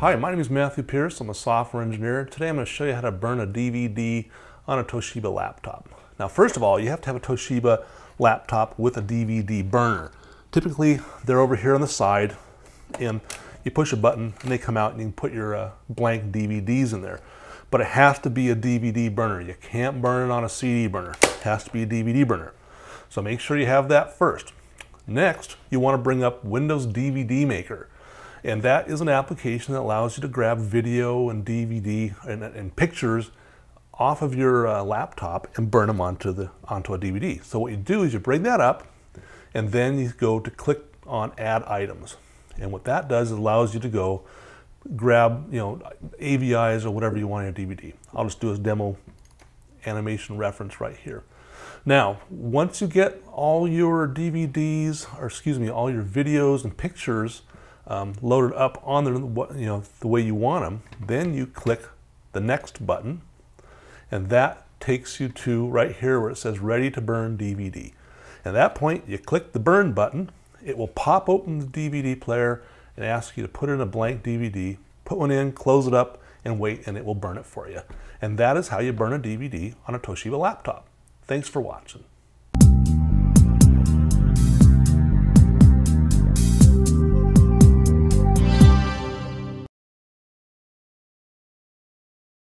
Hi, my name is Mathew Pierce. I'm a software engineer. Today I'm going to show you how to burn a DVD on a Toshiba laptop. Now, first of all, you have to have a Toshiba laptop with a DVD burner. Typically, they're over here on the side, and you push a button and they come out and you can put your uh, blank DVDs in there. But it has to be a DVD burner. You can't burn it on a CD burner. It has to be a DVD burner. So make sure you have that first. Next, you want to bring up Windows DVD Maker. And that is an application that allows you to grab video and DVD and, and pictures off of your uh, laptop and burn them onto, the, onto a DVD. So what you do is you bring that up and then you go to click on add items. And what that does is allows you to go grab, you know, AVIs or whatever you want in your DVD. I'll just do a demo animation reference right here. Now, once you get all your DVDs, or excuse me, all your videos and pictures um, loaded up on the, you know, the way you want them, then you click the next button, and that takes you to right here where it says ready to burn DVD. At that point, you click the burn button, it will pop open the DVD player and ask you to put in a blank DVD, put one in, close it up, and wait, and it will burn it for you. And that is how you burn a DVD on a Toshiba laptop. Thanks for watching.